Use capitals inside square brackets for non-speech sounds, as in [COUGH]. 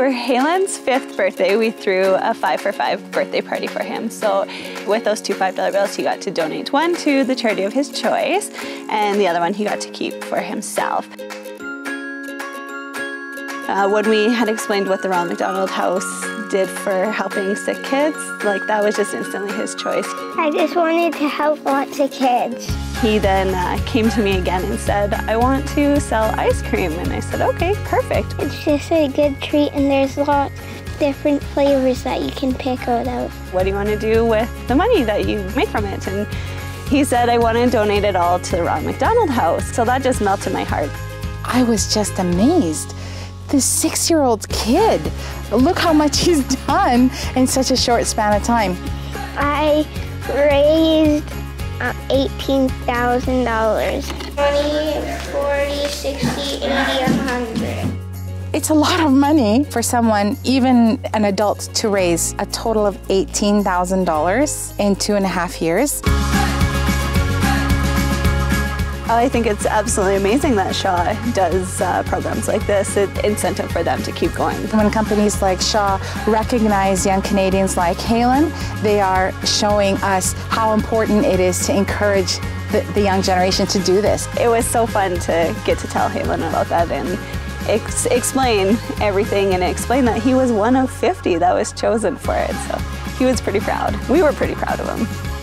For Haylen's fifth birthday, we threw a five for five birthday party for him. So with those two $5 bills, he got to donate one to the charity of his choice, and the other one he got to keep for himself. Uh, when we had explained what the Ronald McDonald House did for helping sick kids, like that was just instantly his choice. I just wanted to help lots of kids. He then uh, came to me again and said, I want to sell ice cream. And I said, okay, perfect. It's just a good treat and there's lots of different flavors that you can pick out of. What do you want to do with the money that you make from it? And he said, I want to donate it all to the Ronald McDonald House. So that just melted my heart. I was just amazed this six-year-old kid. Look how much he's [LAUGHS] done in such a short span of time. I raised uh, $18,000. 20, 40, 60, 80, 100. It's a lot of money for someone, even an adult, to raise a total of $18,000 in two and a half years. I think it's absolutely amazing that Shaw does uh, programs like this. It's incentive for them to keep going. When companies like Shaw recognize young Canadians like Haylen, they are showing us how important it is to encourage the, the young generation to do this. It was so fun to get to tell Haylen about that and ex explain everything and explain that he was one of 50 that was chosen for it. So he was pretty proud. We were pretty proud of him.